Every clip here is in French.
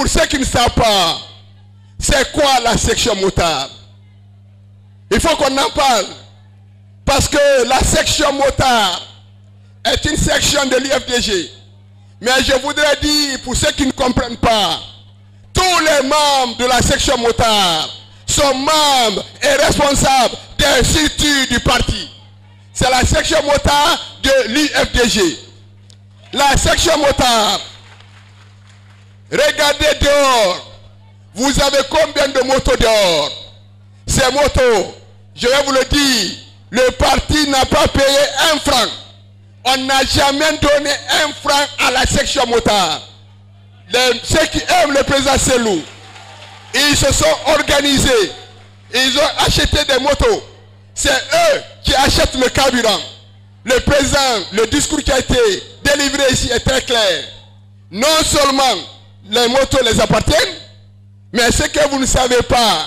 Pour ceux qui ne savent pas, c'est quoi la section motard? Il faut qu'on en parle. Parce que la section motard est une section de l'IFDG. Mais je voudrais dire, pour ceux qui ne comprennent pas, tous les membres de la section motard sont membres et responsables des structures du parti. C'est la section motard de l'IFDG. La section motard, regardez dehors. Vous avez combien de motos dehors? Ces motos, je vais vous le dire, le parti n'a pas payé un franc. On n'a jamais donné un franc à la section motard. Ceux qui aiment le président Selou, ils se sont organisés. Ils ont acheté des motos. C'est eux qui achètent le carburant. Le président, le discours qui a été délivré ici est très clair. Non seulement les motos les appartiennent, mais ce que vous ne savez pas,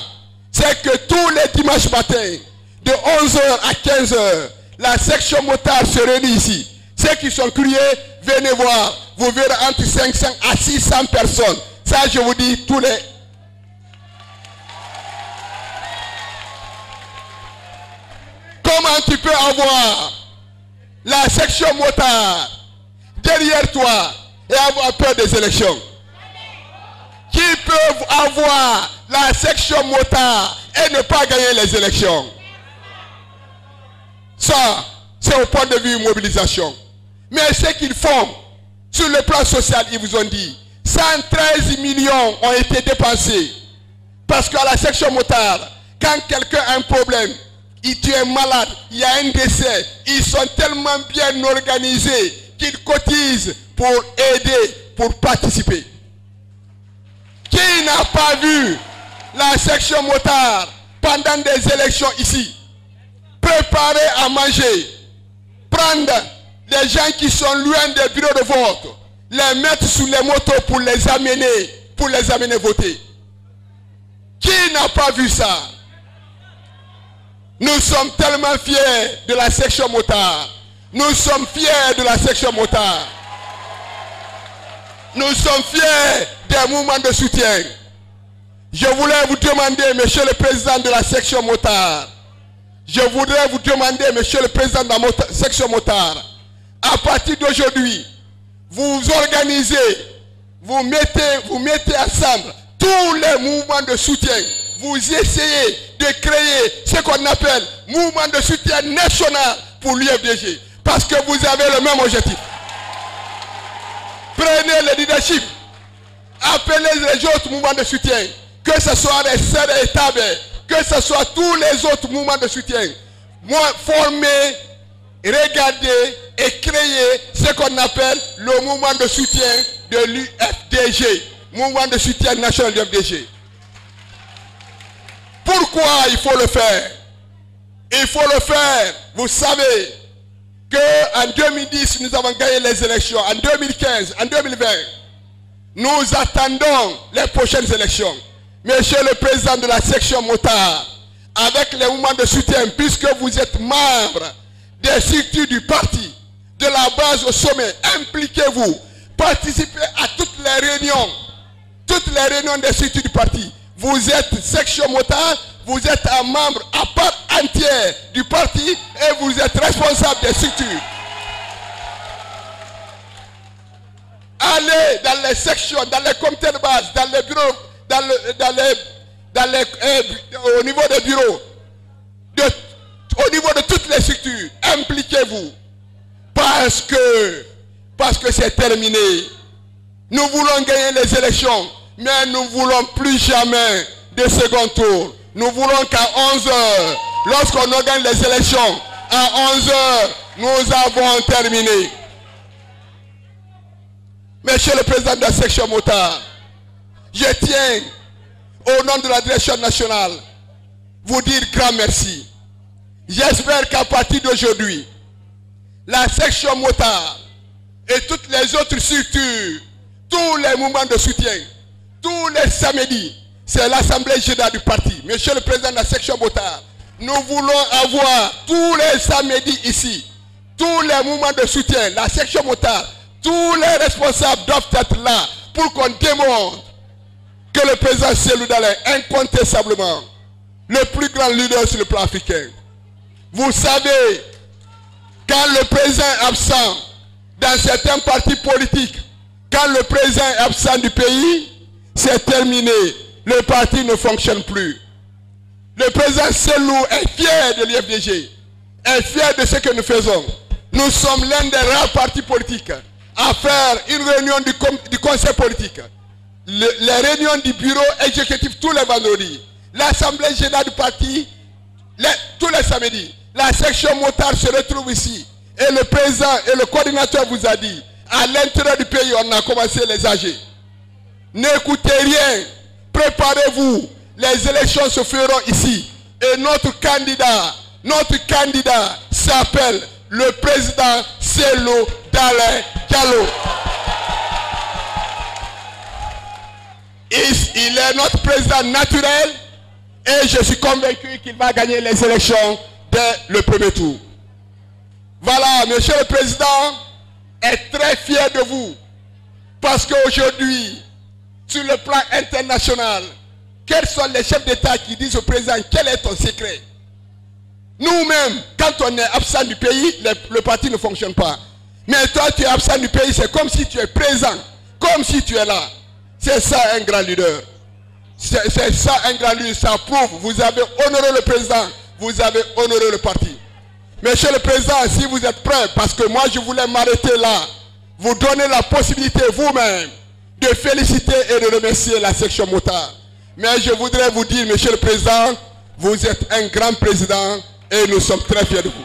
c'est que tous les dimanches matins, de 11h à 15h, la section motard se réunit ici. Ceux qui sont curieux, venez voir. Vous verrez entre 500 à 600 personnes. Ça, je vous dis, tous les... Comment tu peux avoir la section motard derrière toi et avoir peur des élections? Avoir la section motard et ne pas gagner les élections Ça, c'est au point de vue mobilisation. Mais ce qu'ils font, sur le plan social, ils vous ont dit, 113 millions ont été dépensés. Parce qu'à la section motard, quand quelqu'un a un problème, il tu malade, il y a un décès, ils sont tellement bien organisés qu'ils cotisent pour aider, pour participer. Qui n'a pas vu la section motard pendant des élections ici Préparer à manger, prendre les gens qui sont loin des bureaux de vote, les mettre sur les motos pour les amener, pour les amener voter? Qui n'a pas vu ça? Nous sommes tellement fiers de la section motard. Nous sommes fiers de la section motard. Nous sommes fiers des mouvements de soutien. Je voulais vous demander, monsieur le président de la section motard, je voudrais vous demander, monsieur le président de la section motard, à partir d'aujourd'hui, vous vous organisez, vous mettez, vous mettez ensemble tous les mouvements de soutien. Vous essayez de créer ce qu'on appelle mouvement de soutien national pour l'UFDG. Parce que vous avez le même objectif. Prenez le leadership. Appelez les autres mouvements de soutien. Que ce soit les serres et que ce soit tous les autres mouvements de soutien. Moi, former, regarder et créer ce qu'on appelle le mouvement de soutien de l'UFDG. Mouvement de soutien national de l'UFDG. Pourquoi il faut le faire? Il faut le faire. Vous savez qu'en 2010, nous avons gagné les élections. En 2015, en 2020, nous attendons les prochaines élections. Monsieur le président de la section motard, avec les mouvements de soutien, puisque vous êtes membre des structures du parti, de la base au sommet, impliquez-vous, participez à toutes les réunions, toutes les réunions des structures du parti. Vous êtes section motard, vous êtes un membre à part entière du parti et vous êtes responsable des structures. Dans les sections, dans les comités de base, dans les bureaux, dans, le- dans les, dans les, euh, au niveau des bureaux, de- au niveau de toutes les structures, impliquez-vous. Parce que, parce que c'est terminé. Nous voulons gagner les élections, mais nous ne voulons plus jamais de second tour. Nous voulons qu'à 11 heures, lorsqu'on organise les élections, à 11 heures, nous avons terminé. Monsieur le président de la section motard, je tiens, au nom de la direction nationale, vous dire grand merci. J'espère qu'à partir d'aujourd'hui, la section motard et toutes les autres structures, tous les mouvements de soutien, tous les samedis, c'est l'Assemblée générale du parti. Monsieur le président de la section motard, nous voulons avoir tous les samedis ici, tous les mouvements de soutien, la section motard, tous les responsables doivent être là pour qu'on démontre que le président Selou est incontestablement le plus grand leader sur le plan africain. Vous savez, quand le président est absent dans certains partis politiques, quand le président est absent du pays, c'est terminé. Le parti ne fonctionne plus. Le président Selou est fier de l'IFDG, est fier de ce que nous faisons. Nous sommes l'un des rares partis politiques à faire une réunion du, conseil politique, les réunions du bureau exécutif tous les vendredis, l'assemblée générale du parti tous les samedis. La section motard se retrouve ici. Et le président et le coordinateur vous a dit, à l'intérieur du pays, on a commencé les AG. N'écoutez rien. Préparez-vous. Les élections se feront ici. Et notre candidat, notre candidat s'appelle le président Selo Dale Diallo. Il est notre président naturel et je suis convaincu qu'il va gagner les élections dès le premier tour. Voilà, monsieur le président est très fier de vous. Parce qu'aujourd'hui, sur le plan international, quels sont les chefs d'État qui disent au président quel est ton secret? Nous-mêmes, quand on est absent du pays, le, parti ne fonctionne pas. Mais toi, tu es absent du pays, c'est comme si tu es présent, comme si tu es là. C'est ça un grand leader. C'est ça un grand leader, ça prouve. Vous avez honoré le président, vous avez honoré le parti. Monsieur le Président, si vous êtes prêt, parce que moi je voulais m'arrêter là, vous donner la possibilité vous-même de féliciter et de remercier la section motard. Mais je voudrais vous dire, Monsieur le Président, vous êtes un grand président et nous sommes très fiers de vous.